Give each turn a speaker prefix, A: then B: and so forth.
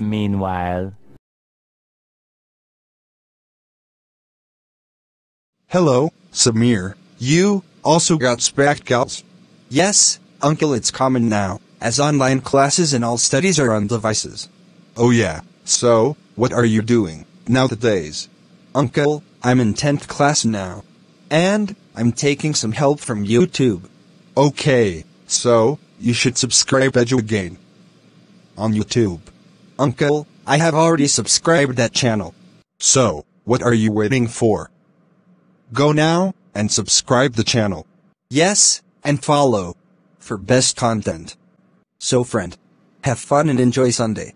A: Meanwhile,
B: Hello, Samir. You also got spectacles?
C: Yes, uncle it's common now, as online classes and all studies are on devices.
B: Oh yeah. So, what are you doing nowadays?
C: Uncle, I'm in 10th class now. And, I'm taking some help from YouTube.
B: Okay, so, you should subscribe EduGain on YouTube.
C: Uncle, I have already subscribed that channel.
B: So, what are you waiting for? Go now, and subscribe the channel.
C: Yes, and follow. For best content. So friend, have fun and enjoy Sunday.